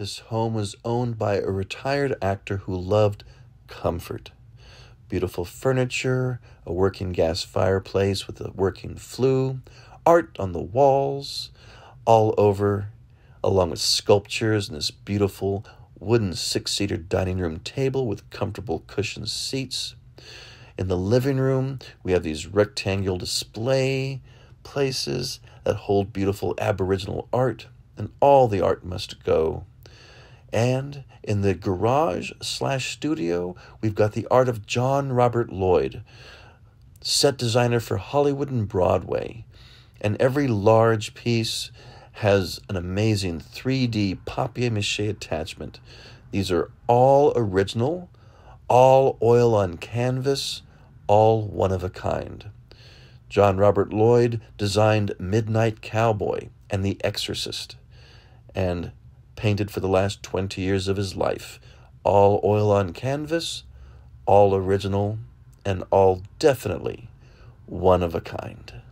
This home was owned by a retired actor who loved comfort. Beautiful furniture, a working gas fireplace with a working flue, art on the walls, all over, along with sculptures and this beautiful wooden six seater dining room table with comfortable cushioned seats. In the living room, we have these rectangular display places that hold beautiful Aboriginal art, and all the art must go. And in the garage slash studio, we've got the art of John Robert Lloyd, set designer for Hollywood and Broadway. And every large piece has an amazing 3D papier mache attachment. These are all original, all oil on canvas, all one of a kind. John Robert Lloyd designed Midnight Cowboy and The Exorcist and painted for the last 20 years of his life. All oil on canvas, all original, and all definitely one of a kind.